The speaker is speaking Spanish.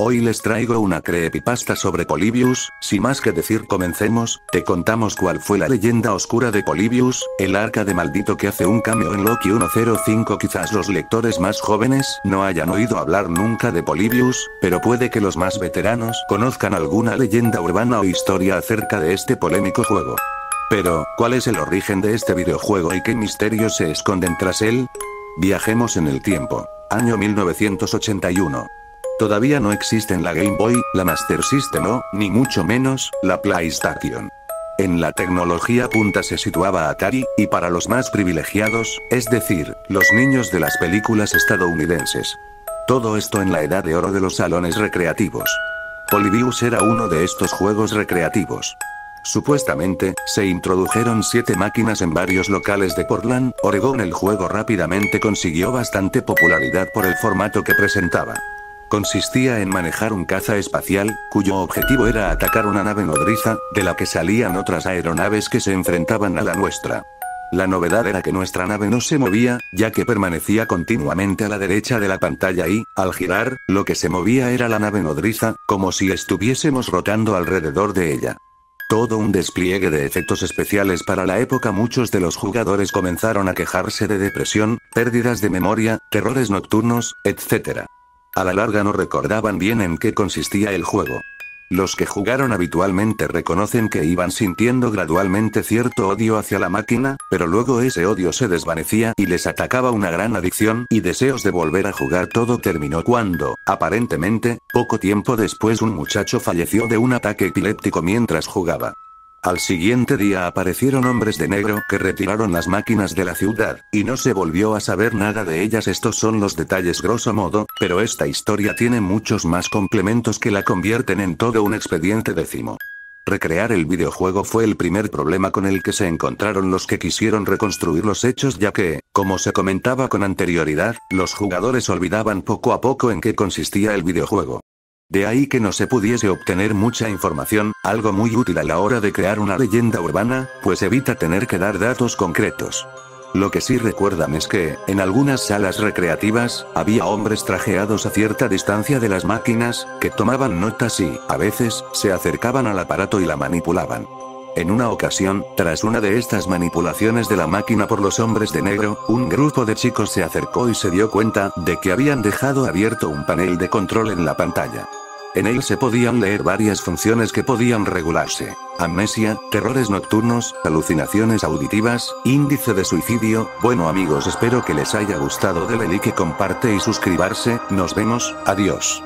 Hoy les traigo una creepypasta sobre Polybius, sin más que decir comencemos, te contamos cuál fue la leyenda oscura de Polybius, el arca de maldito que hace un cambio en Loki 105 quizás los lectores más jóvenes no hayan oído hablar nunca de Polybius, pero puede que los más veteranos conozcan alguna leyenda urbana o historia acerca de este polémico juego. Pero, ¿cuál es el origen de este videojuego y qué misterios se esconden tras él? Viajemos en el tiempo. Año 1981. Todavía no existen la Game Boy, la Master System o, ni mucho menos, la PlayStation. En la tecnología punta se situaba Atari, y para los más privilegiados, es decir, los niños de las películas estadounidenses. Todo esto en la edad de oro de los salones recreativos. Polybius era uno de estos juegos recreativos. Supuestamente, se introdujeron siete máquinas en varios locales de Portland, Oregón. El juego rápidamente consiguió bastante popularidad por el formato que presentaba. Consistía en manejar un caza espacial, cuyo objetivo era atacar una nave nodriza, de la que salían otras aeronaves que se enfrentaban a la nuestra. La novedad era que nuestra nave no se movía, ya que permanecía continuamente a la derecha de la pantalla y, al girar, lo que se movía era la nave nodriza, como si estuviésemos rotando alrededor de ella. Todo un despliegue de efectos especiales para la época muchos de los jugadores comenzaron a quejarse de depresión, pérdidas de memoria, terrores nocturnos, etc. A la larga no recordaban bien en qué consistía el juego. Los que jugaron habitualmente reconocen que iban sintiendo gradualmente cierto odio hacia la máquina, pero luego ese odio se desvanecía y les atacaba una gran adicción y deseos de volver a jugar. Todo terminó cuando, aparentemente, poco tiempo después un muchacho falleció de un ataque epiléptico mientras jugaba. Al siguiente día aparecieron hombres de negro que retiraron las máquinas de la ciudad, y no se volvió a saber nada de ellas. Estos son los detalles grosso modo, pero esta historia tiene muchos más complementos que la convierten en todo un expediente décimo. Recrear el videojuego fue el primer problema con el que se encontraron los que quisieron reconstruir los hechos ya que, como se comentaba con anterioridad, los jugadores olvidaban poco a poco en qué consistía el videojuego. De ahí que no se pudiese obtener mucha información, algo muy útil a la hora de crear una leyenda urbana, pues evita tener que dar datos concretos. Lo que sí recuerdan es que, en algunas salas recreativas, había hombres trajeados a cierta distancia de las máquinas, que tomaban notas y, a veces, se acercaban al aparato y la manipulaban. En una ocasión, tras una de estas manipulaciones de la máquina por los hombres de negro, un grupo de chicos se acercó y se dio cuenta de que habían dejado abierto un panel de control en la pantalla. En él se podían leer varias funciones que podían regularse. Amnesia, terrores nocturnos, alucinaciones auditivas, índice de suicidio. Bueno amigos espero que les haya gustado denle like comparte y suscribirse, nos vemos, adiós.